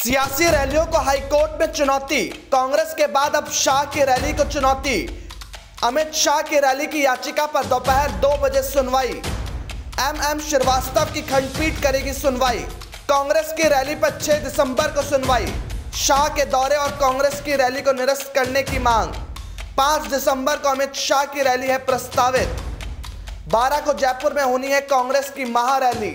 सियासी रैलियों को हाईकोर्ट में चुनौती। कांग्रेस के बाद अब शाह की रैली को चुनौती। अमित शाह की रैली की याचिका पर दोपहर दो बजे सुनवाई। एम एम श्रीवास्तव की खंडपीठ करेगी सुनवाई। कांग्रेस की रैली पर 6 दिसंबर को सुनवाई। शाह के दौरे और कांग्रेस की रैली को निरस्त करने की मांग। 5 दिसंबर को अमित शाह की रैली है प्रस्तावित। 12 को जयपुर में होनी है कांग्रेस की महारैली।